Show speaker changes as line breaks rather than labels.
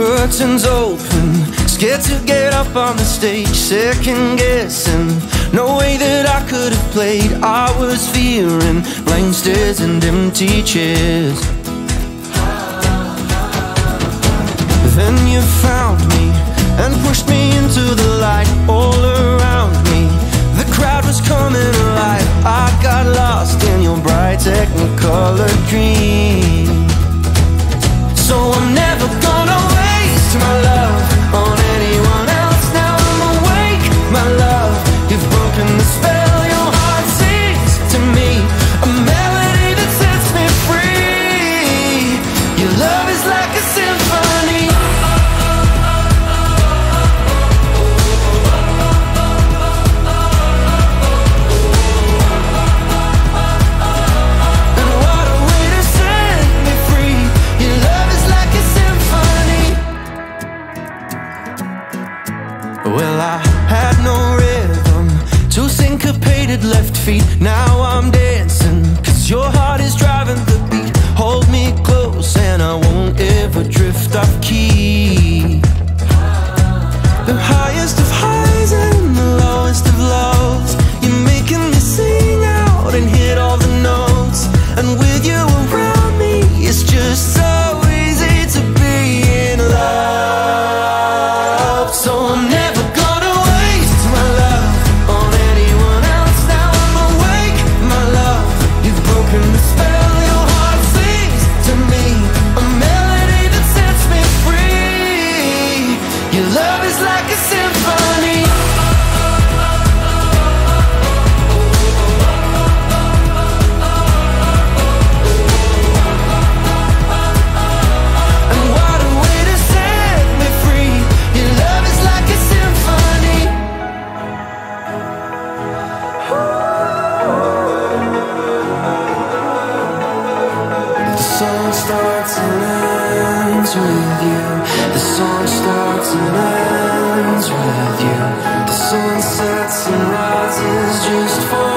curtains open Scared to get up on the stage Second guessing. No way that I could have played I was fearing Blank stares and empty chairs. Then you found me And pushed me into the light All around me. The crowd was coming alive. I got lost in your bright technicolor dream Well, I had no rhythm Two syncopated left feet. Now I'm dancing Cause your heart is driving the beat. Hold me close and I won't ever drift. Off key with you. The song starts and ends with you. The sun sets and rises just for